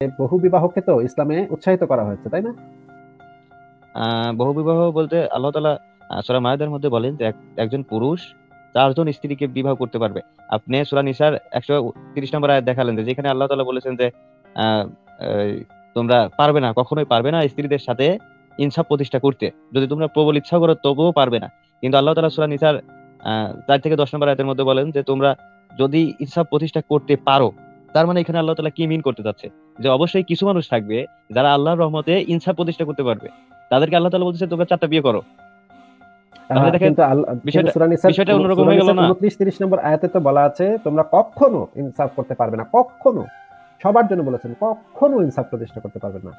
বহু বিবাহকে তো ইসলামে উৎসাহিত করা হয়েছে, তাই না? বহু বিবাহ বলতে আল্লাহ তালা সুরা মায়েদের মধ্যে বলেন যে একজন পুরুষ চারজন স্ত্রীকে বিবাহ করতে পারবে। আপনি সুরা নিসার একশো তিরিশ নম্বর আয়াত দেখালেন যে যেখানে আল্লাহ তালা বলেছেন যে তোমরা পারবে না, কখনোই পারবে না স্ত্রীদের সাথে ইনসাফ প্রতিষ্ঠা করতে। যদি তোমরা প্রবল ইচ্ছা করো, তবুও পারবে না। কিন্তু আল্লাহ তালা সুরা নিসার চার থেকে দশ নম্বর আয়াতের মধ্যে বলেন যে তোমরা যদি ইনসাফ প্রতিষ্ঠা করতে পারো তার মানে এখানে আল্লাহ তালা কি মিন করতে চাচ্ছে? যে অবশ্যই কিছু মানুষ থাকবে যারা আল্লাহর রহমতে ইনসাফ প্রতিষ্ঠা করতে পারবে। তাদেরকে আল্লাহ তালা বলতেছে তোমরা চারটা বিয়ে করো। বিষয়টা অন্যরকম হয়ে গেল না? 29 30 নম্বর আয়াতে তো বলা আছে তোমরা কখনো ইনসাফ করতে পারবে না কখনো। সবার জন্য বলেছেন কখনো ইনসাফ প্রতিষ্ঠা করতে পারবে না।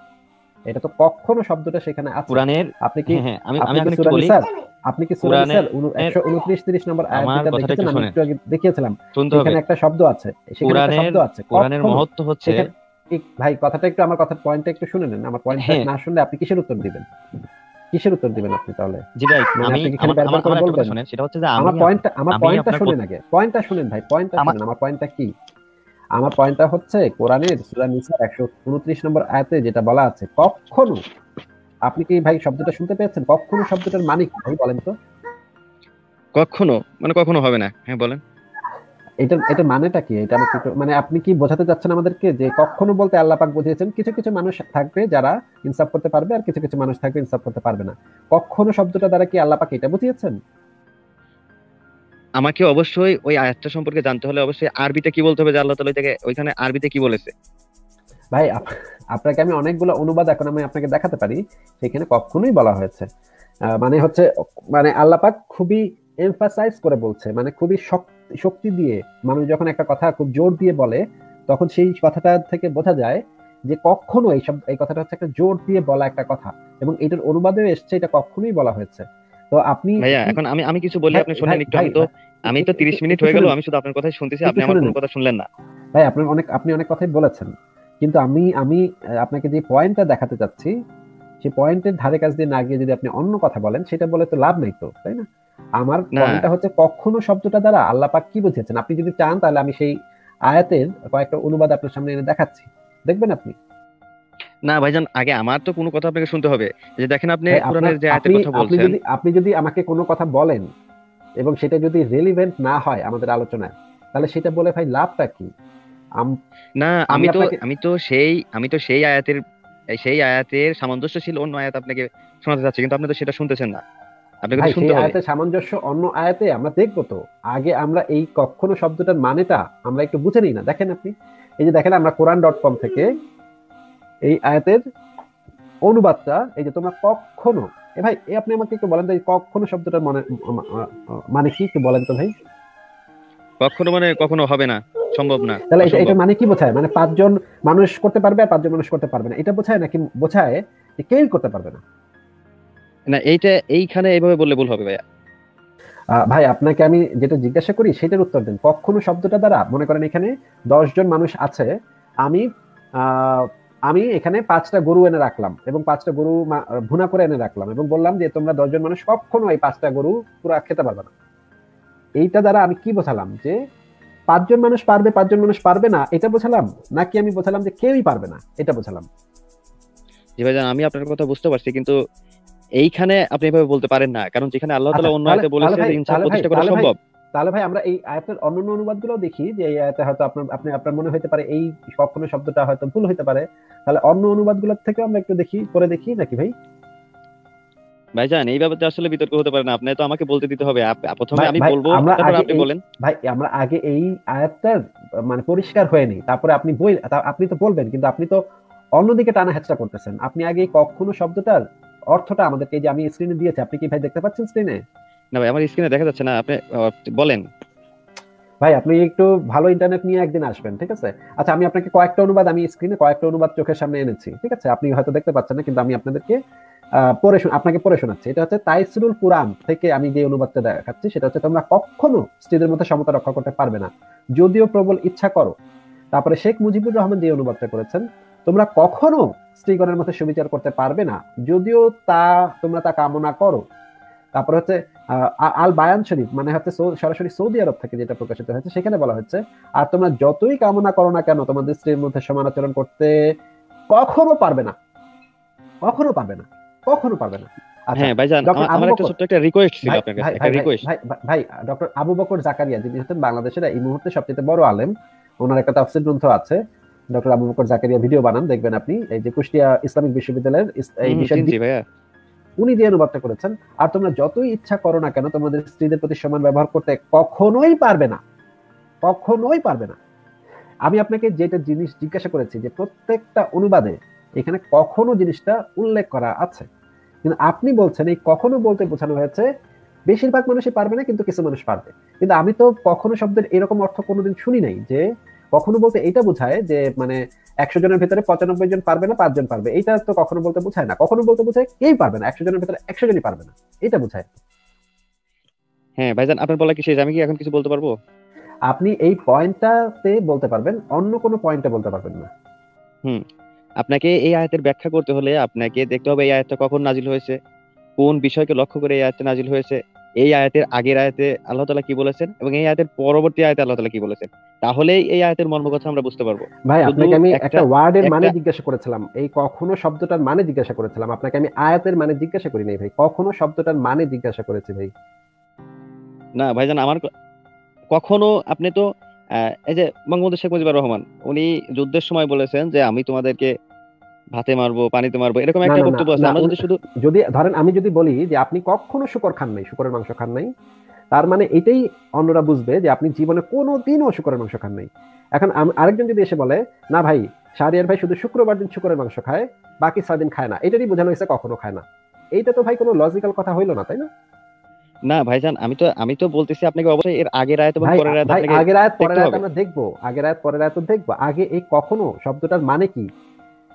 এটা তো কখনো শব্দটা সেখানে আছে। কোরআনের আপনি কি হ্যাঁ, হ্যাঁ আমি আমি একটু বলি। আপনি কি সূরা নিসার 129 30 নম্বর আয়াতটা দেখেছেন? আমি একটু আগে দেখিয়েছিলাম এখানে একটা শব্দ আছে। সেখানে একটা শব্দ আছে। কোরআনের মহত্ব হচ্ছে ভাই কথাটা একটু আমার কথার পয়েন্টটা একটু শুনে নেন। আমার পয়েন্টটা হ্যাঁ। না শুনলে আপনি কিসের উত্তর দিবেন? কিসের উত্তর দিবেন আপনি তাহলে? জি ভাই মানে আমি আমার কথা শুনেন। সেটা হচ্ছে যে আমার পয়েন্টটা আমার পয়েন্টটা শুনেন আগে। পয়েন্টটা শুনেন ভাই পয়েন্টটা শুনেন। আমার পয়েন্টটা কি? আমার পয়েন্টটা হচ্ছে কোরআনের সূরা নিসা 129 নম্বর আয়াতে যেটা বলা আছে কখনো আপনি কি ভাই শব্দটা শুনতে পেয়েছেন? কখনো শব্দটার মানে কি ভাই বলেন তো? কখনো? মানে কখনো হবে না। হ্যাঁ বলেন। এটা এটা মানেটা কি? এটা মানে আপনি কি বোঝাতে চাচ্ছেন আমাদেরকে যে কখনো বলতে আল্লাহ পাক বুঝিয়েছেন? কিছু কিছু মানুষ থাকবে যারা ইনসাফ করতে পারবে আর কিছু কিছু মানুষ থাকবে ইনসাফ করতে পারবে না। কখনো শব্দটা দ্বারা কি আল্লাহ পাক এটা বুঝিয়েছেন? আমাকে অবশ্যই ওই আয়াতটা সম্পর্কে জানতে হলে অবশ্যই আরবিতে কি বলতে হবে যে আল্লাহ তাআলা থেকে ওইখানে আরবিতে কি বলেছে? ভাই আপনাকে আমি অনেকগুলো অনুবাদ এখন আমি আপনাকে দেখাতে পারি সেখানে কখনোই বলা হয়েছে। মানে হচ্ছে মানে আল্লাহ পাক খুবই এমফাসাইজ করে বলছে মানে খুবই শক্তি শক্তি দিয়ে মানুষ যখন একটা কথা খুব জোর দিয়ে বলে, তখন সেই কথাটা থেকে বোঝা যায় যে কখনো এইসব এই কথাটা হচ্ছে একটা জোর দিয়ে বলা একটা কথা। এবং এটার অনুবাদেও এসছে, এটা কখনোই বলা হয়েছে। তো আপনি ভাইয়া এখন আমি আমি কিছু বলি আপনি শুনেন একটু আমি তো আমি তো 30 মিনিট হয়ে গেল আমি শুধু আপনার কথাই শুনতেছি আপনি আমার কোনো কথা শুনলেন না। ভাই আপনি অনেক আপনি অনেক কথাই বলেছেন কিন্তু আমি আমি আপনাকে যে পয়েন্টটা দেখাতে চাচ্ছি সেই পয়েন্টের ধারে কাছ দিয়ে না গিয়ে যদি আপনি অন্য কথা বলেন সেটা বলে তো লাভ নাই তো তাই না? আমার পয়েন্টটা হচ্ছে কখনো শব্দটা দ্বারা আল্লাহ পাক কি বুঝিয়েছেন? আপনি যদি চান তাহলে আমি সেই আয়াতের কয়েকটা অনুবাদ আপনার সামনে এনে দেখাচ্ছি। দেখবেন আপনি। না ভাইজান আগে আমার তো কোনো কথা আপনাকে শুনতে হবে। যে দেখেন আপনি কোরআনের যে আয়াতের কথা বলছেন। আপনি যদি আপনি যদি আমাকে কোনো কথা বলেন এবং সেটা যদি রেলিভেন্ট না হয় আমাদের আলোচনায় তাহলে সেটা বলে ভাই লাভটা কি? না আমি তো আমি তো সেই আমি তো সেই আয়াতের সেই আয়াতের সামঞ্জস্যশীল অন্য আয়াত আপনাকে শোনাতে চাচ্ছি কিন্তু আপনি তো সেটা শুনতেছেন না। আপনাকে শুনতে হবে। আয়াতে সামঞ্জস্য অন্য আয়াতে আমরা দেখব তো। আগে আমরা এই কখনো শব্দটার মানেটা আমরা একটু বুঝে নিই না। দেখেন আপনি? এই যে দেখেন আমরা কোরআন ডট কম থেকে এই আয়াতের অনুবাদটা এই যে তোমরা কখনো এ ভাই এই আপনি আমাকে একটু বলেন তো এই কখনো শব্দটার মানে মানে কি একটু বলেন তো ভাই। কখনো মানে কখনো হবে না সম্ভব না তাহলে এটা মানে কি বোঝায়? মানে পাঁচজন মানুষ করতে পারবে আর পাঁচজন মানুষ করতে পারবে না। এটা বোঝায় নাকি বোঝায় যে কেউই করতে পারবে না? না এইটা এইখানে এইভাবে বললে ভুল হবে ভাইয়া। ভাই আপনাকে আমি যেটা জিজ্ঞাসা করি সেটার উত্তর দেন। কখনো শব্দটা দ্বারা মনে করেন এখানে দশ জন মানুষ আছে আমি আমি এখানে পাঁচটা গরু এনে রাখলাম এবং পাঁচটা গরু ভুনা করে এনে রাখলাম এবং বললাম যে তোমরা দশজন মানুষ কখনো এই পাঁচটা গরু পুরো খেতে পারবে না। এইটা দ্বারা আমি কি বোঝালাম যে পাঁচজন মানুষ পারবে পাঁচজন মানুষ পারবে না এটা বোঝালাম? নাকি আমি বোঝালাম যে কেউই পারবে না? এটা বোঝালাম। জি ভাইজান আমি আপনার কথা বুঝতে পারছি কিন্তু এইখানে আপনি এভাবে বলতে পারেন না কারণ যেখানে আল্লাহ তাআলা আচ্ছা, অন্য আয়াতে বলেছে যে প্রতিষ্ঠা করা সম্ভব। তাহলে ভাই আমরা এই আয়াতের অন্যান্য অনুবাদগুলো দেখি যে এই আয়াতে হয়তো আপনার আপনি আপনার মনে হতে পারে এই কখনো শব্দটা হয়তো ভুল হতে পারে। তাহলে অন্য অনুবাদগুলোর থেকে আমরা একটু দেখি করে দেখি নাকি ভাই? ভাইজান এই ব্যাপারে আসলে বিতর্ক হতে পারে না। আপনি তো আমাকে বলতে দিতে হবে। প্রথমে আমি বলব তারপর আপনি বলেন। ভাই আমরা আগে এই আয়াতটার মানে পরিষ্কার হয়ে নেই। তারপরে আপনি বই আপনি তো বলবেন কিন্তু আপনি তো অন্যদিকে টানা হেঁচড়া করতেছেন। আপনি আগে কখনো শব্দটার অর্থটা আমাদেরকে যে আমি স্ক্রিনে দিয়েছি আপনি কি ভাই দেখতে পাচ্ছেন স্ক্রিনে না ভাই, আমার স্ক্রিনে দেখা যাচ্ছে না, আপনি বলেন। ভাই, আপনি একটু ভালো ইন্টারনেট নিয়ে একদিন আসবেন, ঠিক আছে? আচ্ছা আমি আপনাকে কয়েকটা অনুবাদ, আমি স্ক্রিনে কয়েকটা অনুবাদ চোখের সামনে এনেছি, ঠিক আছে? আপনি হয়তো দেখতে পাচ্ছেন না, কিন্তু আমি আপনাদেরকে পড়ে আপনাকে পড়ে শোনাচ্ছি। এটা হচ্ছে তাইসরুল কুরআন থেকে আমি যে অনুবাদটা দেখাচ্ছি, সেটা হচ্ছে তোমরা কখনো স্ত্রীদের মধ্যে সমতা রক্ষা করতে পারবে না। যদিও প্রবল ইচ্ছা করো। তারপরে শেখ মুজিবুর রহমান যে অনুবাদটা করেছেন, তোমরা কখনো স্ত্রীগণের মধ্যে সুবিচার করতে পারবে না। যদিও তা, তোমরা তা কামনা করো তারপর হচ্ছে আল বায়ান শরীফ মানে হচ্ছে সরাসরি সৌদি আরব থেকে যেটা প্রকাশিত হয়েছে সেখানে বলা হচ্ছে আর তোমরা যতই কামনা করো না কেন তোমাদের স্ত্রীর মধ্যে সমান আচরণ করতে কখনো পারবে না। কখনো পারবে না। কখনো পারবে না। হ্যাঁ ভাইজান আমার একটা ছোট্ট একটা রিকোয়েস্ট ছিল ভাই আপনার কাছে একটা ভাই ভাই রিকোয়েস্ট ভাই ভাই- ভাই ডক্টর আবু বকর জাকারিয়া যিনি হচ্ছেন বাংলাদেশের এই মুহূর্তে সবচেয়ে বড় আলেম ওনার একটা তাফসির গ্রন্থ আছে ডক্টর আবু বকর জাকারিয়া ভিডিও বানান দেখবেন আপনি এই যে কুষ্টিয়া ইসলামিক বিশ্ববিদ্যালয়ের এই বিষয় উনি যে অনুবাদটা করেছেন। আর তোমরা যতই ইচ্ছা করো না কেন, তোমাদের স্ত্রীদের প্রতি সমান ব্যবহার করতে কখনোই পারবে না। কখনোই পারবে না। আমি আপনাকে যেটা জিনিস জিজ্ঞাসা করেছি যে প্রত্যেকটা অনুবাদে এখানে কখনো জিনিসটা উল্লেখ করা আছে। কিন্তু আপনি বলছেন, এই কখনো বলতে বোঝানো হয়েছে, বেশিরভাগ মানুষই পারবে না, কিন্তু কিছু মানুষ পারবে। কিন্তু আমি তো কখনো শব্দের এরকম অর্থ কোনোদিন শুনি নাই যে কখনো বলতে এটা বোঝায় যে মানে একশো জনের ভিতরে পঁচানব্বই জন পারবে না পাঁচজন পারবে। এটা তো কখনো বলতে বোঝায় না। কখনো বলতে বোঝায় কেই পারবে না। একশো জনের ভিতরে একশো জনই পারবে না। এটা বোঝায়। হ্যাঁ ভাইজান আপনার বলা কি শেষ? আমি কি এখন কিছু বলতে পারব? আপনি এই পয়েন্টটাতে বলতে পারবেন অন্য কোনো পয়েন্টে বলতে পারবেন না। হুম। আপনাকে এই আয়াতের ব্যাখ্যা করতে হলে আপনাকে দেখতে হবে এই আয়াতটা কখন নাজিল হয়েছে কোন বিষয়কে লক্ষ্য করে এই আয়াতটা নাজিল হয়েছে। এই আয়াতের আগের আয়াতে আল্লাহ তালা কি বলেছেন এবং এই আয়াতের পরবর্তী আয়াতে আল্লাহ তাআলা কি বলেছেন? তাহলেই এই আয়াতের মর্ম কথা আমরা বুঝতে পারব। ভাই আপনাকে আমি একটা- ওয়ার্ডের মানে জিজ্ঞাসা করেছিলাম। এই কখনো শব্দটার মানে জিজ্ঞাসা করেছিলাম। আপনাকে আমি আয়াতের মানে জিজ্ঞাসা করি নাই ভাই। কখনো শব্দটার মানে জিজ্ঞাসা করেছি ভাই? না ভাইজান আমার কখনো আপনি তো আহ, এই যে বঙ্গবন্ধু শেখ মুজিবুর রহমান উনি যুদ্ধের সময় বলেছেন যে আমি তোমাদেরকে ভাতে মারবো পানিতে মারবো এরকম একটা বক্তব্য আছে। আমরা যদি শুধু যদি ধরেন আমি যদি বলি যে আপনি কখনো শুকর খান নাই শুকরের মাংস খান নাই তার মানে এটাই অন্যরা বুঝবে যে আপনি জীবনে কোনো দিনও শুকরের মাংস খান নাই। এখন আরেকজন যদি এসে বলে না ভাই শাহরিয়ার ভাই শুধু শুক্রবার দিন শুকরের মাংস খায় বাকি ছয় দিন খায় না। এটারই বোঝানো হয়েছে কখনো খায় না। এইটা তো ভাই কোনো লজিক্যাল কথা হইল না তাই না? না ভাইজান আমি তো আমি তো বলতেছি আপনাকে অবশ্যই এর আগের আয়াত এবং পরের আয়াত আপনাকে আগের আয়াত পরের আয়াত আমরা দেখব আগের আয়াত পরের আয়াত দেখব। আগে এই কখনো শব্দটার মানে কি?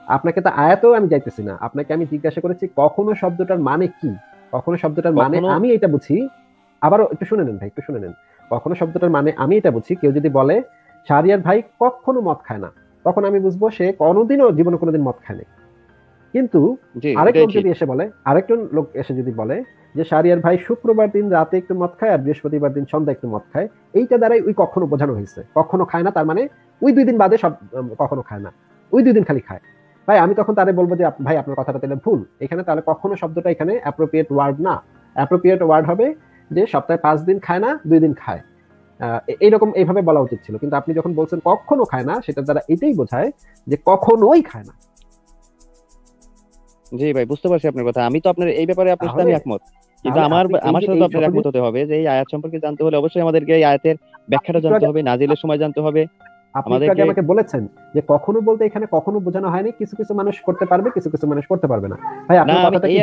আপনাকে তো আয়াতেও আমি যাইতেছি না। আপনাকে আমি জিজ্ঞাসা করেছি কখনো শব্দটার মানে কি? কখনো শব্দটার মানে আমি এটা বুঝি? আবারও একটু শুনে নেন ভাই একটু শুনে নেন। কখনো শব্দটার মানে আমি এটা বুঝি? কেউ যদি বলে শাহরিয়ার ভাই কখনো মদ খায় না। তখন আমি বুঝব সে কোনোদিনও জীবনে কোনোদিন মদ খায় নাই। কিন্তু জি আরেক এটাই লোক ঠিক। যদি এসে বলে আরেকজন লোক এসে যদি বলে যে শাহরিয়ার ভাই শুক্রবার দিন রাতে একটু মদ খায় আর বৃহস্পতিবার দিন সন্ধ্যা একটু মদ খায় এইটা দ্বারাই ওই কখনো বোঝানো হয়েছে। কখনো খায় না তার মানে ওই দুই দিন বাদে সব কখনো খায় না। ওই দুই দিন খালি খায়। ভাই আমি তখন তারে বলব যে ভাই আপনার কথাটা তাহলে ভুল। এখানে তাহলে কখনো শব্দটা এখানে অ্যাপ্রোপ্রিয়েট ওয়ার্ড না। অ্যাপ্রোপ্রিয়েট ওয়ার্ড হবে যে সপ্তাহে পাঁচ দিন খায় না দুই দিন খায়। এইরকম এইভাবে বলা উচিত ছিল। কিন্তু আপনি যখন বলছেন কখনো খায় না সেটা দ্বারা এটাই বোঝায় যে কখনোই খায় না। জি ভাই বুঝতে পারছি আপনার কথা। আমি তো আপনার এই ব্যাপারে আপনার সাথে আমি একমত। কিন্তু আমার আমার সাথে তো আপনার একমত হতে হবে যে এই আয়াত সম্পর্কে জানতে হলে অবশ্যই আমাদেরকে এই আয়াতের ব্যাখ্যাটা জানতে হবে নাজিলের সময় জানতে হবে। আপনি আগে আমাকে বলেছেন যে কখনো বলতে এখানে কখনো বোঝানো হয়নি কিছু কিছু মানুষ করতে পারবে কিছু কিছু মানুষ করতে পারবে না। ভাই আপনার কথাটা কি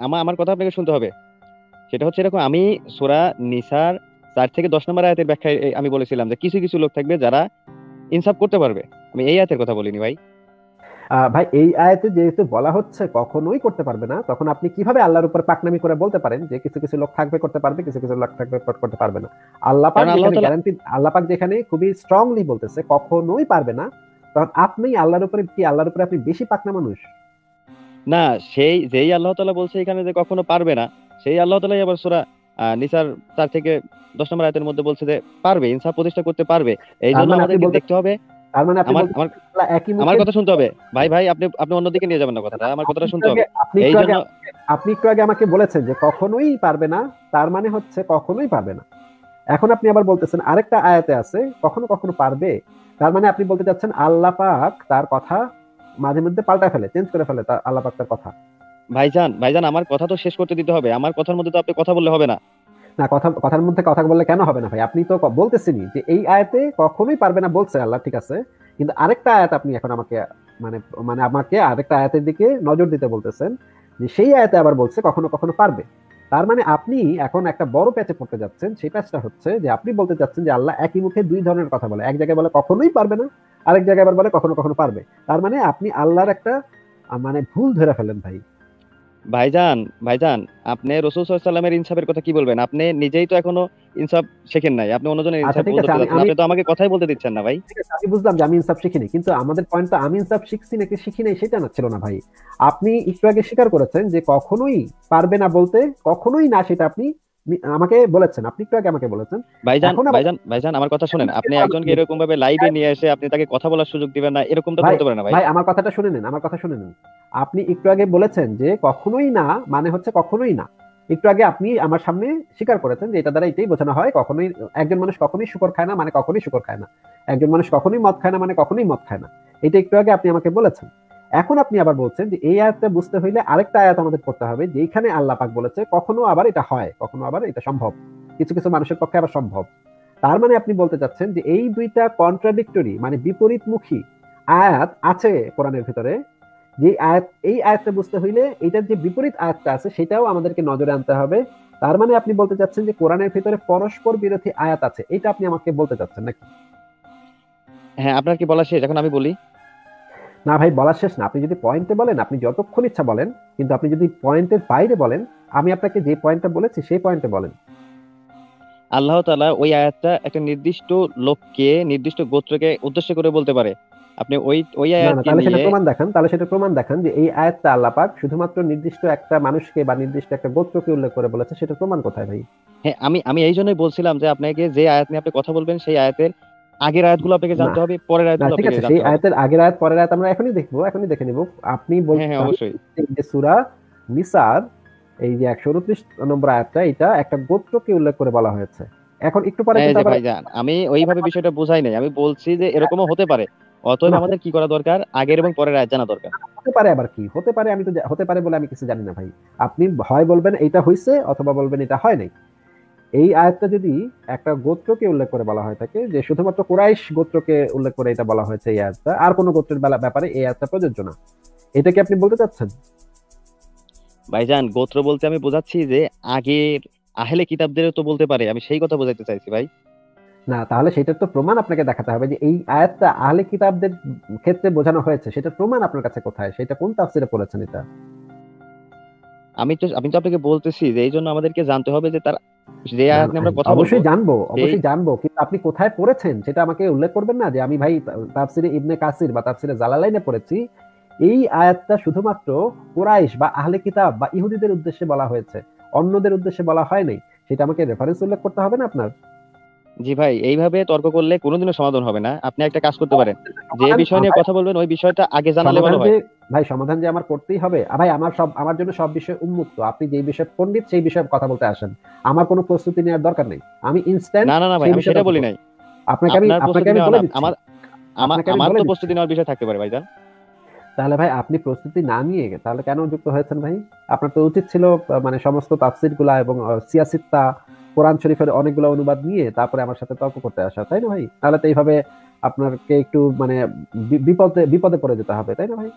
আমার আমার কথা আপনাকে শুনতে হবে। সেটা হচ্ছে এরকম আমি সূরা নিসার চার থেকে দশ নম্বর আয়াতের ব্যাখ্যায় আমি বলেছিলাম যে কিছু কিছু লোক থাকবে যারা ইনসাফ করতে পারবে। আমি এই আয়াতের কথা বলিনি ভাই। ভাই এই আয়াতে যেহেতু বলা হচ্ছে কখনোই করতে পারবে না তখন আপনি কীভাবে আল্লাহর উপর পাকনামি করে বলতে পারেন যে কিছু কিছু লোক থাকবে করতে পারবে কিছু কিছু লোক থাকবে করতে পারবে না? আল্লাহ পাক যেখানে গ্যারান্টি আল্লাহ পাক যেখানে খুবই স্ট্রংলি বলতেছে কখনোই পারবে না তখন আপনি আল্লাহর উপরে কি আল্লাহর উপরে আপনি বেশি পাকনা মানুষ? না সেই যেই আল্লাহ তাআলা বলছে এখানে যে কখনো পারবে না সেই আল্লাহ তাআলাই আবার সূরা আহ, নিসার চার থেকে দশ নম্বর আয়াতের মধ্যে বলছে যে পারবে ইনসাফ প্রতিষ্ঠা করতে পারবে। এই জন্য আমাদেরকে দেখতে হবে তার মানে আপনি একই আমার কথা শুনতে হবে। ভাই ভাই আপনি আপনি অন্যদিকে নিয়ে যাবেন না কথাটা। আমার কথাটা শুনতে হবে। আপনি একটু আগে আমাকে বলেছেন যে কখনোই পারবে না তার মানে হচ্ছে কখনোই না। এখন আপনি আবার বলতেছেন আরেকটা আয়াতে আছে কখনো কখনো পারবে। তার মানে আপনি বলতে চাচ্ছেন আল্লাহ পাক তার কথা মাঝে মধ্যে পাল্টা ফেলে চেঞ্জ করে ফেলে তার আল্লাহ পাক তার কথা। ভাইজান ভাইজান আমার কথা তো শেষ করতে দিতে হবে। আমার কথার মধ্যে তো আপনি কথা বললে হবে না। না, কথা, কথার মধ্যে কথা বললে কেন হবে না ভাই? আপনি তো বলতেছেনই যে এই আয়াতে কখনোই পারবে না বলছে আল্লাহ, ঠিক আছে? কিন্তু আরেকটা আয়াত আপনি এখন আমাকে মানে মানে আমাকে আরেকটা আয়াতের দিকে নজর দিতে বলতেছেন যে সেই আয়াতে আবার বলছে কখনো কখনো পারবে। তার মানে আপনি এখন একটা বড় প্যাচে পড়তে যাচ্ছেন, সেই প্যাচটা হচ্ছে যে আপনি বলতে চাচ্ছেন যে আল্লাহ একই মুখে দুই ধরনের কথা বলে। এক জায়গায় বলে কখনোই পারবে না, আরেক জায়গায় আবার বলে কখনো কখনো পারবে। তার মানে আপনি আল্লাহর একটা মানে ভুল ধরে ফেলেন ভাই। ভাইজান ভাইজান আপনি রসুল সাল্লামের ইনসাফের কথা কি বলবেন? আপনি নিজেই তো এখনও ইনসাফ শেখেন নাই। আপনি অন্যজনের আচ্ছা, ইনসাফ বলতে আপনি তো আমাকে কথাই বলতে দিচ্ছেন না ভাই। আমি বুঝলাম যে আমি ইনসাফ শিখিনি কিন্তু আমাদের পয়েন্ট তো আমি ইনসাফ শিখছি নাকি শিখি নাই সেটা না ছিল না ভাই। আপনি একটু আগে স্বীকার করেছেন যে কখনোই পারবে না বলতে কখনোই না সেটা আপনি আমাকে বলেছেন আপনি একটু আগে আমাকে বলেছেন? ভাইজান ভাইজান ভাইজান আমার কথা শুনেন আপনি একজনকে এরকম ভাবে লাইভে নিয়ে এসে আপনি তাকে কথা বলার সুযোগ দিবেন না এরকম তো বলতে পারেন না ভাই। ভাই আমার কথাটা শুনে নেন আমার কথা শুনে নেন। আপনি একটু আগে বলেছেন যে কখনোই না মানে হচ্ছে কখনোই না। একটু আগে আপনি আমার সামনে স্বীকার করেছেন যে এটা দ্বারা এটাই বোঝানো হয় কখনোই একজন মানুষ কখনোই শুকর খায় না মানে কখনোই শুকর খায় না। একজন মানুষ কখনোই মদ খায় না মানে কখনোই মদ খায় না। এটা একটু আগে আপনি আমাকে বলেছেন। এখন আপনি আবার বলছেন যে এই আয়াতটা বুঝতে হইলে আরেকটা আয়াত আমাদের পড়তে হবে যেখানে আল্লাহ পাক বলেছে, কখনো আবার এটা হয়, কখনো আবার এটা সম্ভব। কিছু কিছু মানুষের পক্ষে আবার সম্ভব। তার মানে আপনি বলতে চাচ্ছেন যে এই দুইটা কন্ট্রাডিক্টরি মানে বিপরীতমুখী আয়াত আছে কোরআনের ভিতরে, যে আয়াত, এই আয়াতটা বুঝতে হইলে এটার যে বিপরীত আয়াতটা আছে, সেটাও আমাদেরকে নজরে আনতে হবে। তার মানে আপনি বলতে চাচ্ছেন যে কোরআনের ভিতরে পরস্পর বিরোধী আয়াত আছে, এটা আপনি আমাকে বলতে চাচ্ছেন নাকি? হ্যাঁ আপনার কি বলা শেষ? এখন আমি বলি। না ভাই বলা শেষ না। আপনি যদি পয়েন্টে বলেন আপনি যতক্ষণ ইচ্ছা বলেন কিন্তু আপনি যদি পয়েন্টের বাইরে বলেন আমি আপনাকে যে পয়েন্টটা বলেছি সেই পয়েন্টে বলেন। আল্লাহ তাআলা ওই আয়াতটা একটা নির্দিষ্ট লোককে নির্দিষ্ট গোত্রকে উদ্দেশ্য করে বলতে পারে। আপনি ওই ওই আয়াতকে তাহলে সেটা প্রমাণ দেখান তাহলে সেটা প্রমাণ দেখান যে এই আয়াতটা আল্লাহ পাক শুধুমাত্র নির্দিষ্ট একটা মানুষকে বা নির্দিষ্ট একটা গোত্রকে উল্লেখ করে বলেছে সেটা প্রমাণ কোথায় ভাই? হ্যাঁ আমি আমি এই জন্যই বলছিলাম যে আপনাকে যে আয়াত নিয়ে আপনি কথা বলবেন সেই আয়াতের আগের আয়াতগুলো আপনাকে জানতে হবে পরের আয়াতগুলো ঠিক আছে সেই আয়াতের আগের আয়াত পরের আয়াত আমরা এখনই দেখব এখনই দেখে নিব। আপনি হ্যাঁ বলছেন হ্যাঁ অবশ্যই। যে সূরা নিসার এই যে একশো উনত্রিশ নম্বর আয়াতটা এটা একটা গোত্রকে উল্লেখ করে বলা হয়েছে। এখন একটু পরে কিন্তু যে আবার আমি ওইভাবে বিষয়টা বুঝাই নাই। আমি বলছি যে এরকমও হতে পারে। অতএব। আমাদের কি করা দরকার? আগের এবং পরের আয়াত জানা দরকার। হতে পারে আবার কি? হতে পারে আমি তো হতে পারে বলে আমি কিছু জানি না ভাই। আপনি হয় বলবেন এইটা হয়েছে অথবা বলবেন এটা হয় নাই এই আয়াতটা যদি একটা গোত্রকে উল্লেখ করে বলা হয় থাকে যে শুধুমাত্র কুরাইশ গোত্রকে উল্লেখ করে এটা বলা হয়েছে এই আয়াতটা আর কোনো গোত্রের ব্যাপারে এই আয়াতটা প্রযোজ্য না। এটা কি আপনি বলতে চাচ্ছেন? ভাইজান গোত্র বলতে আমি বোঝাচ্ছি যে আগের আহলে কিতাবদের তো বলতে পারে আমি সেই কথা বোঝাইতে চাইছি ভাই। না তাহলে সেটার তো প্রমাণ আপনাকে দেখাতে হবে যে এই আয়াতটা আহলে কিতাবদের ক্ষেত্রে বোঝানো হয়েছে সেটা প্রমাণ আপনার কাছে কোথায়? সেটা কোন তাফসিরে পড়েছেন এটা? আমি তো আমি তো আপনাকে বলতেছি যে এই জন্য আমাদেরকে জানতে হবে যে তার যে আমরা কথা অবশ্যই জানব অবশ্যই জানব। কিন্তু আপনি কোথায় পড়েছেন সেটা আমাকে উল্লেখ করবেন না যে আমি ভাই তাফসিরে ইবনে কাসির বা তাফসিরে জালালাইনে পড়েছি। এই আয়াতটা শুধুমাত্র কোরাইশ বা আহলে কিতাব বা ইহুদিদের উদ্দেশ্যে বলা হয়েছে। অন্যদের উদ্দেশ্যে বলা হয় নাই। সেটা আমাকে রেফারেন্স উল্লেখ করতে হবে না আপনার? জি ভাই এইভাবে তর্ক করলে কোনোদিনও সমাধান হবে না। আপনি একটা কাজ করতে পারেন। যে বিষয় নিয়ে কথা বলবেন ওই বিষয়টা আগে জানালে ভালো হয়। ভাই সমাধান যে আমার করতেই হবে। ভাই আমার সব আমার জন্য সব বিষয় উন্মুক্ত। আপনি যে বিষয়ে পণ্ডিত সেই বিষয়ে কথা বলতে আসেন। আমার কোনো প্রস্তুতি নেওয়ার দরকার নেই। আমি ইনস্ট্যান্ট না না না ভাই আমি সেটা বলি নাই। আপনাকে আমি আপনাকে আমি বলে দিচ্ছি। আমার আমার আমার তো প্রস্তুতি নেওয়ার বিষয় থাকতে পারে ভাইজান। তাহলে ভাই আপনি প্রস্তুতি না নিয়ে তাহলে কেন যুক্ত হয়েছেন ভাই? আপনার তো উচিত ছিল মানে সমস্ত তাফসিরগুলা এবং সিয়াসিত্তা কোরআন শরীফের অনেকগুলো অনুবাদ নিয়ে তারপরে আমার সাথে তর্ক করতে আসা তাই না ভাই? তাহলে তো এইভাবে আপনাকে একটু মানে বিপদে বিপদে পড়ে যেতে হবে তাই না ভাই?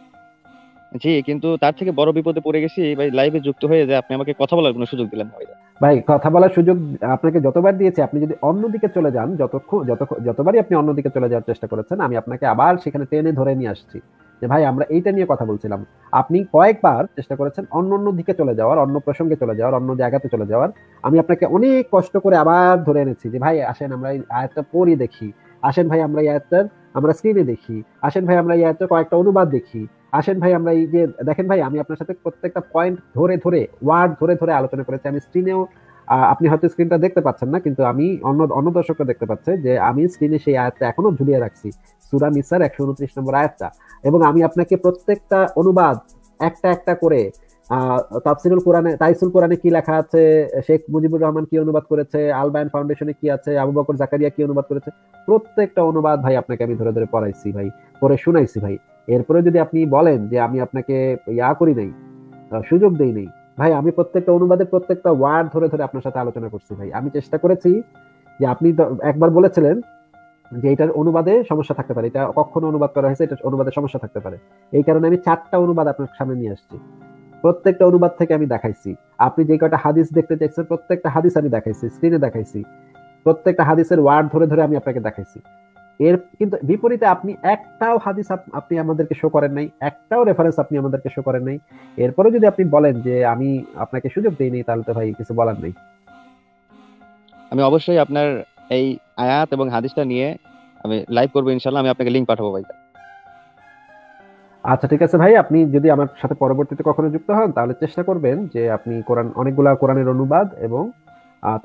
জি কিন্তু তার থেকে বড় বিপদে পড়ে গেছি ভাই লাইভে যুক্ত হয়ে যে আপনি আমাকে কথা বলার কোনো সুযোগ দিলেন ভাইজান ভাই। কথা বলার সুযোগ আপনাকে যতবার দিয়েছি আপনি যদি অন্যদিকে চলে যান যতক্ষণ যত যতবারই আপনি অন্যদিকে চলে যাওয়ার চেষ্টা করেছেন আমি আপনাকে আবার সেখানে টেনে ধরে নিয়ে আসছি। যে ভাই, আমরা এইটা নিয়ে কথা বলছিলাম। আপনি কয়েকবার চেষ্টা করেছেন অন্য অন্য দিকে চলে যাওয়ার, অন্য প্রসঙ্গে চলে যাওয়ার, অন্য জায়গাতে চলে যাওয়ার। আমি আপনাকে অনেক কষ্ট করে আবার ধরে এনেছি যে, ভাই, আসেন, আমরা এই আয়াতটা পড়ি দেখি। আসেন ভাই, আমরা এই আয়াতটার আমরা স্ক্রিনে দেখি। আসেন ভাই, আমরা এই আয়াতটার কয়েকটা অনুবাদ দেখি। আসেন ভাই, আমরা এই যে, দেখেন ভাই, আমি আপনার সাথে প্রত্যেকটা পয়েন্ট ধরে ধরে ওয়ার্ড ধরে ধরে আলোচনা করেছি। আমি স্ক্রিনেও আপনি হয়তো স্ক্রিনটা দেখতে পাচ্ছেন না, কিন্তু আমি অন্য অন্য দর্শকরা দেখতে পাচ্ছে যে, আমি স্ক্রিনে সেই আয়াতটা এখনও ঝুলিয়ে রাখছি। সুরা নিসার একশো উনত্রিশ নম্বর আয়াতটা। এবং আমি আপনাকে প্রত্যেকটা অনুবাদ একটা একটা করে তাফসিরুল কোরআনে, তাইসুল কোরআনে কি লেখা আছে, শেখ মুজিবুর রহমান কি অনুবাদ করেছে, আলবায়ন ফাউন্ডেশনে কি আছে, আবু বকর জাকারিয়া কি অনুবাদ করেছে, প্রত্যেকটা অনুবাদ ভাই আপনাকে আমি ধরে ধরে পড়াইছি ভাই, পড়ে শুনাইছি ভাই। এরপরে যদি আপনি বলেন যে আমি আপনাকে ইয়া করি নাই সুযোগ দেই নাই, ভাই আমি প্রত্যেকটা অনুবাদের প্রত্যেকটা ওয়ার্ড ধরে ধরে আপনার সাথে আলোচনা করছি ভাই। আমি চেষ্টা করেছি যে আপনি একবার বলেছিলেন যে এটার অনুবাদে সমস্যা থাকতে পারে, এটা কখনো অনুবাদ করা হয়েছে এটা অনুবাদে সমস্যা থাকতে পারে। এই কারণে আমি চারটা অনুবাদ আপনার সামনে নিয়ে আসছি। প্রত্যেকটা অনুবাদ থেকে আমি দেখাইছি। আপনি যে কয়টা হাদিস দেখতে চাইছেন, প্রত্যেকটা হাদিস আমি দেখাইছি স্ক্রিনে দেখাইছি। প্রত্যেকটা হাদিসের ওয়ার্ড ধরে ধরে আমি আপনাকে দেখাইছি। এর কিন্তু বিপরীতে আপনি একটাও হাদিস আপনি আমাদেরকে শো করেন নাই, একটাও রেফারেন্স আপনি আমাদেরকে শো করেন নাই। এরপরে যদি আপনি বলেন যে আমি আপনাকে সুযোগ দিইনি তাহলে তো ভাই কিছু বলার নেই। আমি অবশ্যই আপনার এই আয়াত এবং হাদিসটা নিয়ে আমি লাইভ করব ইনশাল্লাহ আমি আপনাকে লিংক পাঠাবো ভাই আচ্ছা ঠিক আছে ভাই আপনি যদি আমার সাথে পরবর্তীতে কখনো যুক্ত হন তাহলে চেষ্টা করবেন যে আপনি কোরআন অনেকগুলা কোরআনের অনুবাদ এবং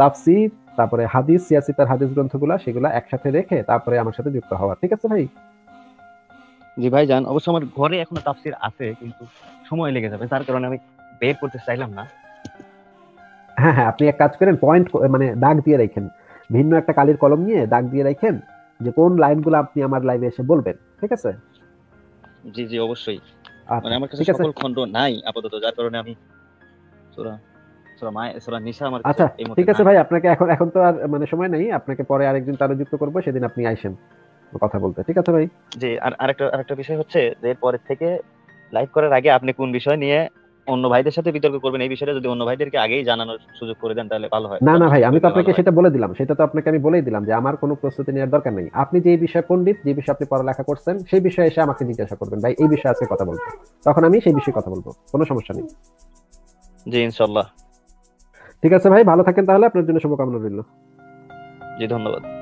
তাফসির তারপরে হাদিস সিয়াসিতার হাদিস গ্রন্থগুলা সেগুলা একসাথে রেখে তারপরে আমার সাথে যুক্ত হওয়া। ঠিক আছে ভাই? জি ভাই যান অবশ্য আমার ঘরে এখনও তাফসির আছে কিন্তু সময় লেগে যাবে তার কারণে আমি বের করতে চাইলাম না। হ্যাঁ হ্যাঁ আপনি এক কাজ করেন পয়েন্ট মানে দাগ দিয়ে রাখেন। ভিন্ন একটা কালির কলম নিয়ে দাগ দিয়ে রাখেন যে কোন লাইনগুলো আপনি আমার লাইভে এসে বলবেন ঠিক আছে? জি জি অবশ্যই। আচ্ছা, মানে আমার কাছে সকল খণ্ড নাই আপাতত যার কারণে আমি সূরা সূরা মায় সূরা নিসা আমার আচ্ছা ঠিক আছে ভাই আপনাকে এখন এখন তো আর মানে সময় নেই আপনাকে পরে আরেকদিন তারও যুক্ত করব সেদিন আপনি আইসেন কথা বলতে ঠিক আছে ভাই? জি আর আরেকটা আরেকটা বিষয় হচ্ছে যে এরপরের থেকে লাইভ করার আগে আপনি কোন বিষয় নিয়ে অন্য ভাইদের সাথে বিতর্ক করবেন এই বিষয়টা যদি অন্য ভাইদেরকে আগেই জানানোর সুযোগ করে দেন তাহলে ভালো হয়। না না ভাই আমি তো আপনাকে সেটা বলে দিলাম সেটা তো আপনাকে আমি বলেই দিলাম যে আমার কোনো প্রস্তুতি নেওয়ার দরকার নেই। আপনি যে বিষয়ে পণ্ডিত যে বিষয়ে আপনি পড়ালেখা করছেন সেই বিষয়ে এসে আমাকে জিজ্ঞাসা করবেন ভাই এই বিষয়ে আজকে কথা বলব। তখন আমি সেই বিষয়ে কথা বলব কোনো সমস্যা নেই। জি ইনশাল্লাহ ঠিক আছে ভাই ভালো থাকেন তাহলে আপনার জন্য শুভকামনা রইল। জি ধন্যবাদ।